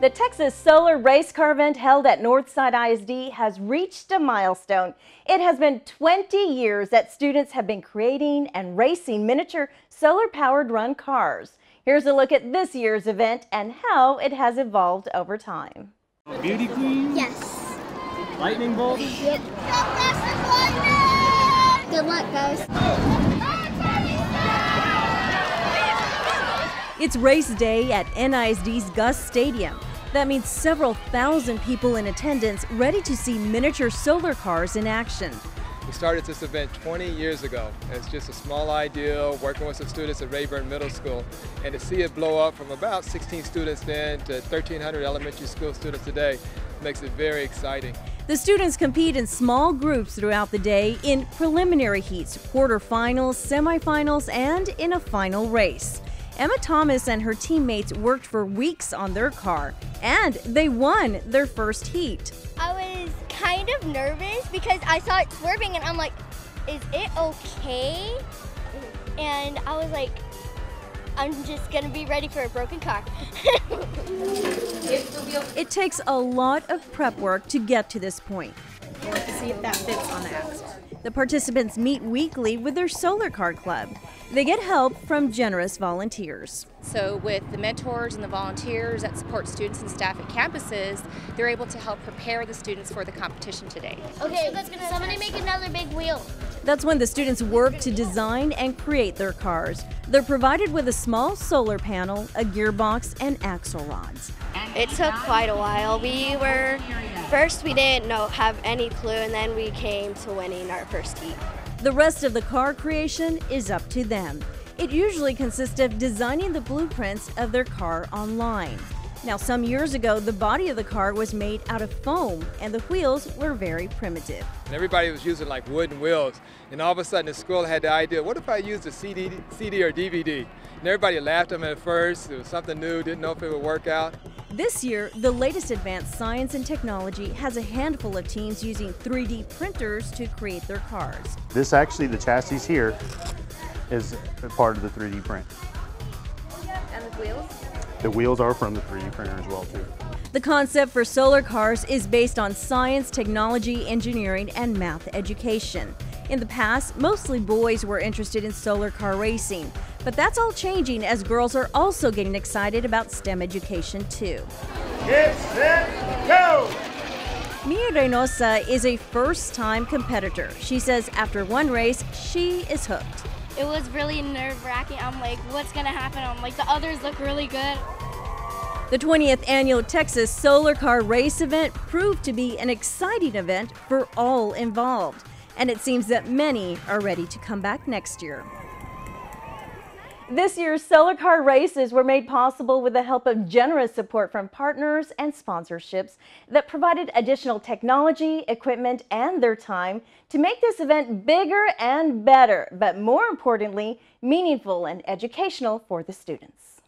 The Texas Solar Race Car event held at Northside ISD has reached a milestone. It has been 20 years that students have been creating and racing miniature solar-powered run cars. Here's a look at this year's event and how it has evolved over time. Beauty Queen? Yes. Lightning Bolt? Yep. Good luck, guys. It's race day at NISD's Gus Stadium. That means several thousand people in attendance ready to see miniature solar cars in action. We started this event 20 years ago. It's just a small idea, working with some students at Rayburn Middle School. And to see it blow up from about 16 students then to 1,300 elementary school students today makes it very exciting. The students compete in small groups throughout the day in preliminary heats, quarterfinals, semifinals, and in a final race. Emma Thomas and her teammates worked for weeks on their car, and they won their first heat. I was kind of nervous because I saw it swerving and I'm like, is it okay? And I was like, I'm just gonna be ready for a broken car. it takes a lot of prep work to get to this point. To see if that fits on the axle. The participants meet weekly with their solar car club. They get help from generous volunteers. So, with the mentors and the volunteers that support students and staff at campuses, they're able to help prepare the students for the competition today. Okay, somebody make another big wheel. That's when the students work to design and create their cars. They're provided with a small solar panel, a gearbox, and axle rods. It took quite a while. We were first we didn't know have any clue and then we came to winning our first heat. The rest of the car creation is up to them. It usually consists of designing the blueprints of their car online. Now, some years ago, the body of the car was made out of foam and the wheels were very primitive. And everybody was using like wooden wheels. And all of a sudden, the school had the idea what if I used a CD, CD or DVD? And everybody laughed at me at first. It was something new, didn't know if it would work out. This year, the latest advanced science and technology has a handful of teams using 3D printers to create their cars. This actually, the chassis here, is a part of the 3D print. And the wheels? The wheels are from the 3D printer as well too. The concept for solar cars is based on science, technology, engineering, and math education. In the past, mostly boys were interested in solar car racing, but that's all changing as girls are also getting excited about STEM education too. Get set, go! Mia Reynosa is a first-time competitor. She says after one race, she is hooked. It was really nerve-wracking. I'm like, what's gonna happen? I'm like, the others look really good. The 20th annual Texas Solar Car Race event proved to be an exciting event for all involved, and it seems that many are ready to come back next year. This year's solar car races were made possible with the help of generous support from partners and sponsorships that provided additional technology, equipment, and their time to make this event bigger and better, but more importantly, meaningful and educational for the students.